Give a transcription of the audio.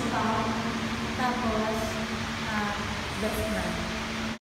Spout, tapos ah, uh, Bestman.